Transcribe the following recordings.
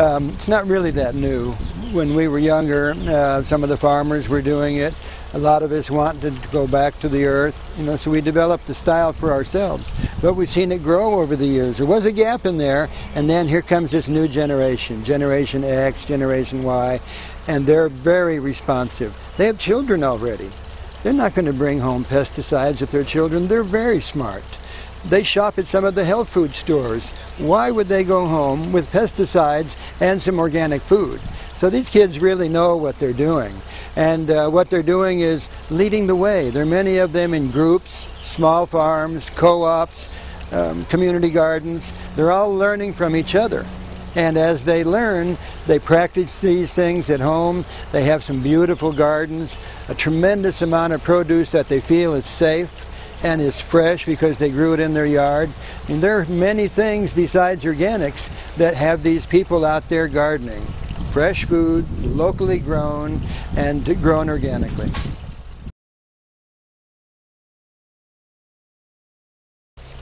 Um, it's not really that new. When we were younger, uh, some of the farmers were doing it. A lot of us wanted to go back to the earth, you know, so we developed the style for ourselves. But we've seen it grow over the years. There was a gap in there, and then here comes this new generation, Generation X, Generation Y, and they're very responsive. They have children already. They're not going to bring home pesticides with their children. They're very smart. They shop at some of the health food stores. Why would they go home with pesticides and some organic food? So these kids really know what they're doing. And uh, what they're doing is leading the way. There are many of them in groups, small farms, co-ops, um, community gardens. They're all learning from each other. And as they learn, they practice these things at home. They have some beautiful gardens, a tremendous amount of produce that they feel is safe and is fresh because they grew it in their yard. And there are many things besides organics that have these people out there gardening fresh food, locally grown, and grown organically.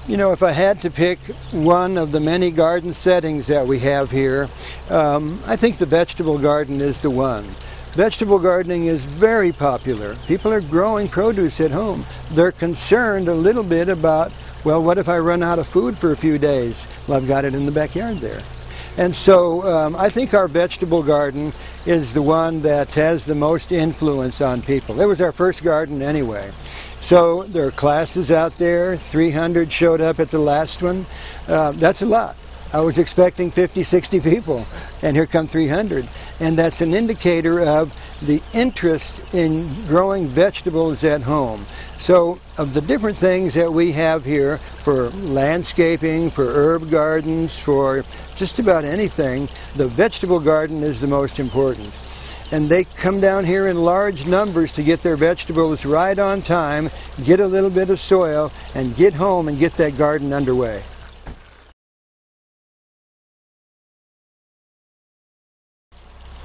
You know, if I had to pick one of the many garden settings that we have here, um, I think the vegetable garden is the one. Vegetable gardening is very popular. People are growing produce at home. They're concerned a little bit about, well, what if I run out of food for a few days? Well, I've got it in the backyard there. And so um, I think our vegetable garden is the one that has the most influence on people. It was our first garden anyway. So there are classes out there. 300 showed up at the last one. Uh, that's a lot. I was expecting 50, 60 people, and here come 300. And that's an indicator of the interest in growing vegetables at home. So of the different things that we have here for landscaping, for herb gardens, for just about anything, the vegetable garden is the most important. And they come down here in large numbers to get their vegetables right on time, get a little bit of soil, and get home and get that garden underway.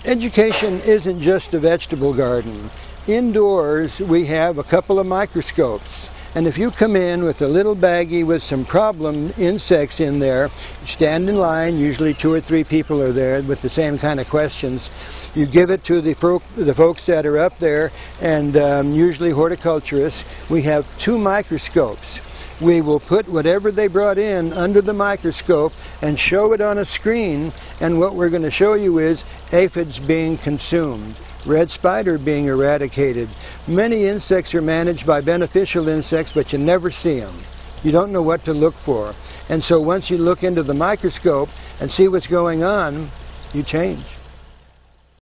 Education isn't just a vegetable garden. Indoors, we have a couple of microscopes. And if you come in with a little baggie with some problem insects in there, stand in line, usually two or three people are there with the same kind of questions. You give it to the, the folks that are up there, and um, usually horticulturists. We have two microscopes we will put whatever they brought in under the microscope and show it on a screen and what we're going to show you is aphids being consumed, red spider being eradicated. Many insects are managed by beneficial insects but you never see them. You don't know what to look for. And so once you look into the microscope and see what's going on, you change.